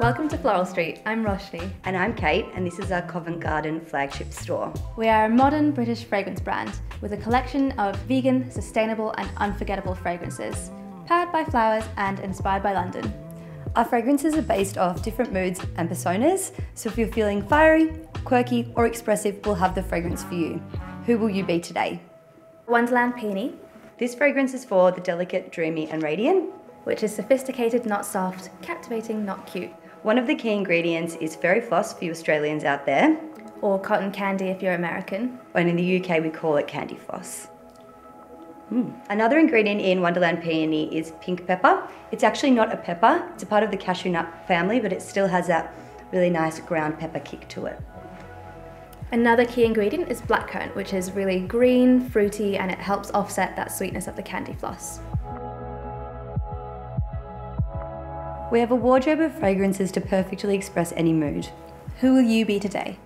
Welcome to Floral Street. I'm Roshni. And I'm Kate, and this is our Covent Garden flagship store. We are a modern British fragrance brand with a collection of vegan, sustainable, and unforgettable fragrances, powered by flowers and inspired by London. Our fragrances are based off different moods and personas, so if you're feeling fiery, quirky, or expressive, we'll have the fragrance for you. Who will you be today? Wonderland Peony. This fragrance is for the delicate, dreamy, and radiant, which is sophisticated, not soft, captivating, not cute. One of the key ingredients is fairy floss for you Australians out there. Or cotton candy if you're American. And in the UK we call it candy floss. Mm. Another ingredient in Wonderland Peony is pink pepper. It's actually not a pepper, it's a part of the cashew nut family, but it still has that really nice ground pepper kick to it. Another key ingredient is blackcurrant, which is really green, fruity, and it helps offset that sweetness of the candy floss. We have a wardrobe of fragrances to perfectly express any mood. Who will you be today?